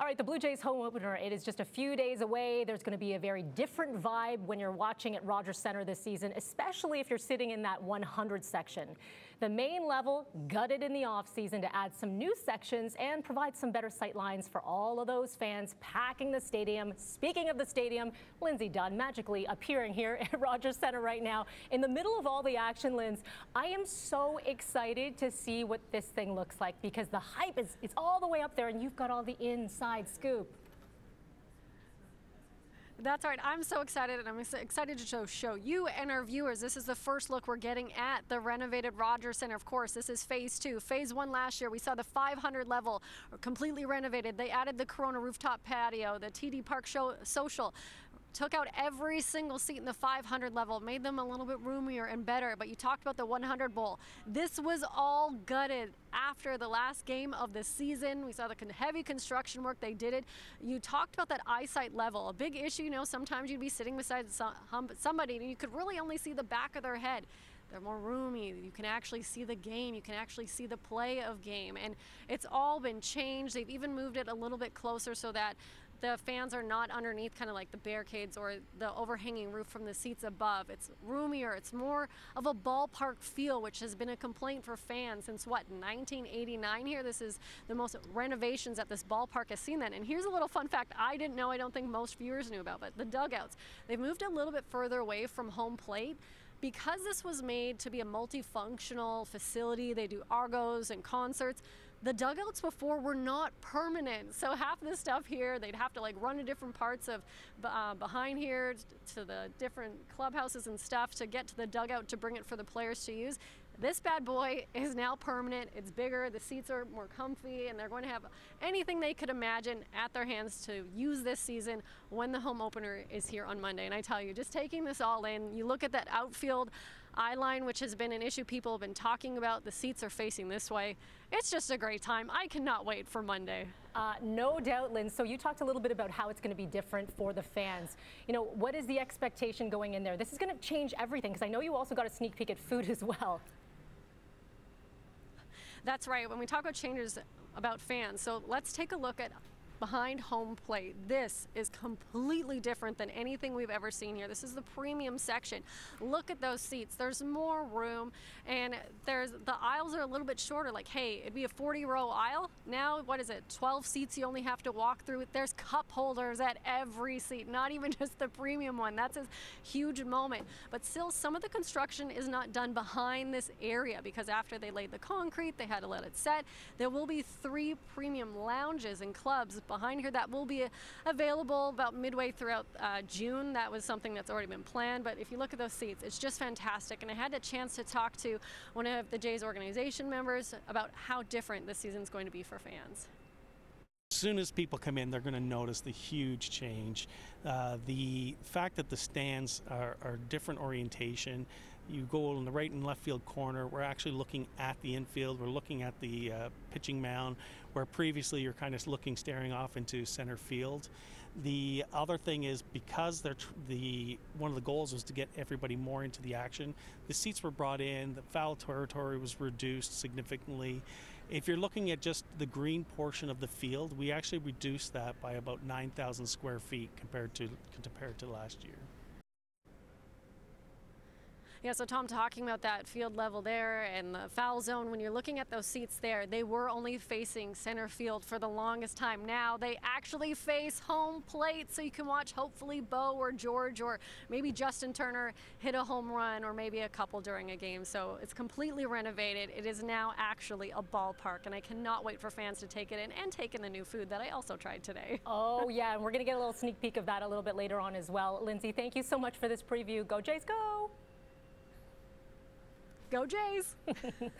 All right, the Blue Jays home opener, it is just a few days away. There's going to be a very different vibe when you're watching at Rogers Centre this season, especially if you're sitting in that 100 section. The main level gutted in the offseason to add some new sections and provide some better sight lines for all of those fans packing the stadium. Speaking of the stadium, Lindsay Dunn magically appearing here at Rogers Centre right now in the middle of all the action, Linz. I am so excited to see what this thing looks like because the hype is it's all the way up there and you've got all the inside inside scoop. That's right. I'm so excited, and I'm excited to show, you and our viewers. This is the first look we're getting at the renovated Rogers Centre. Of course, this is phase two. Phase one last year, we saw the 500 level completely renovated. They added the Corona rooftop patio, the TD Park show, social took out every single seat in the 500 level, made them a little bit roomier and better. But you talked about the 100 Bowl. This was all gutted after the last game of the season. We saw the heavy construction work they did it. You talked about that eyesight level, a big issue. You know, sometimes you'd be sitting beside somebody and you could really only see the back of their head. They're more roomy. You can actually see the game. You can actually see the play of game. And it's all been changed. They've even moved it a little bit closer so that the fans are not underneath kind of like the barricades or the overhanging roof from the seats above. It's roomier. It's more of a ballpark feel, which has been a complaint for fans since what 1989 here. This is the most renovations that this ballpark has seen then. And here's a little fun fact I didn't know, I don't think most viewers knew about, but the dugouts. They've moved a little bit further away from home plate because this was made to be a multifunctional facility, they do argos and concerts. The dugouts before were not permanent, so half the stuff here they'd have to like run to different parts of uh, behind here to the different clubhouses and stuff to get to the dugout to bring it for the players to use. This bad boy is now permanent. It's bigger, the seats are more comfy, and they're going to have anything they could imagine at their hands to use this season when the home opener is here on Monday. And I tell you, just taking this all in, you look at that outfield eye line, which has been an issue people have been talking about. The seats are facing this way. It's just a great time. I cannot wait for Monday. Uh, no doubt, Lynn. So you talked a little bit about how it's going to be different for the fans. You know, what is the expectation going in there? This is going to change everything because I know you also got a sneak peek at food as well. That's right. When we talk about changes about fans, so let's take a look at behind home plate. This is completely different than anything we've ever seen here. This is the premium section. Look at those seats. There's more room and there's the aisles are a little bit shorter. Like, hey, it'd be a 40 row aisle. Now, what is it? 12 seats you only have to walk through. There's cup holders at every seat, not even just the premium one. That's a huge moment. But still, some of the construction is not done behind this area because after they laid the concrete, they had to let it set. There will be three premium lounges and clubs behind here that will be available about midway throughout uh, June. That was something that's already been planned. But if you look at those seats, it's just fantastic. And I had a chance to talk to one of the Jays organization members about how different this season is going to be for fans. As soon as people come in, they're going to notice the huge change. Uh, the fact that the stands are, are different orientation, you go in the right and left field corner. We're actually looking at the infield. We're looking at the uh, pitching mound, where previously you're kind of looking, staring off into center field. The other thing is because they're tr- the one of the goals was to get everybody more into the action. The seats were brought in. The foul territory was reduced significantly. If you're looking at just the green portion of the field, we actually reduced that by about 9,000 square feet compared to compared to last year. Yeah, so Tom, talking about that field level there and the foul zone, when you're looking at those seats there, they were only facing center field for the longest time. Now they actually face home plate, so you can watch hopefully Bo or George or maybe Justin Turner hit a home run or maybe a couple during a game. So it's completely renovated. It is now actually a ballpark, and I cannot wait for fans to take it in and take in the new food that I also tried today. Oh, yeah, and we're going to get a little sneak peek of that a little bit later on as well. Lindsay, thank you so much for this preview. Go Jays, go! Go Jays!